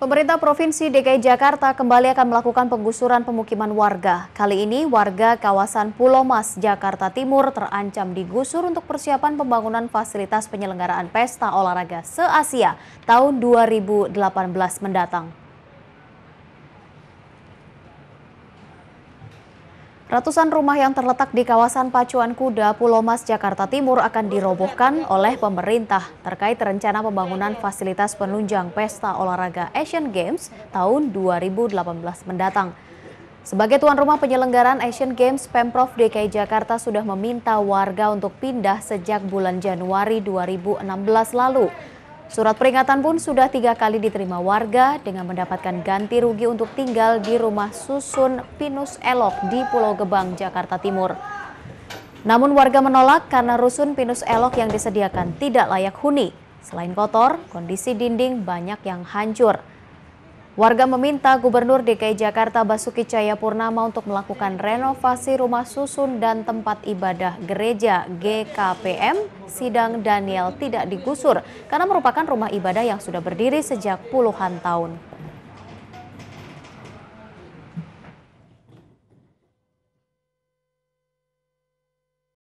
Pemerintah Provinsi DKI Jakarta kembali akan melakukan penggusuran pemukiman warga. Kali ini warga kawasan Pulau Mas, Jakarta Timur terancam digusur untuk persiapan pembangunan fasilitas penyelenggaraan pesta olahraga se-Asia tahun 2018 mendatang. Ratusan rumah yang terletak di kawasan Pacuan Kuda, Pulau Mas, Jakarta Timur akan dirobohkan oleh pemerintah terkait rencana pembangunan fasilitas penunjang pesta olahraga Asian Games tahun 2018 mendatang. Sebagai tuan rumah penyelenggaraan Asian Games, Pemprov DKI Jakarta sudah meminta warga untuk pindah sejak bulan Januari 2016 lalu. Surat peringatan pun sudah tiga kali diterima warga dengan mendapatkan ganti rugi untuk tinggal di rumah susun Pinus Elok di Pulau Gebang, Jakarta Timur. Namun warga menolak karena rusun Pinus Elok yang disediakan tidak layak huni. Selain kotor, kondisi dinding banyak yang hancur. Warga meminta Gubernur DKI Jakarta Basuki Cahayapurnama untuk melakukan renovasi rumah susun dan tempat ibadah gereja GKPM Sidang Daniel tidak digusur karena merupakan rumah ibadah yang sudah berdiri sejak puluhan tahun.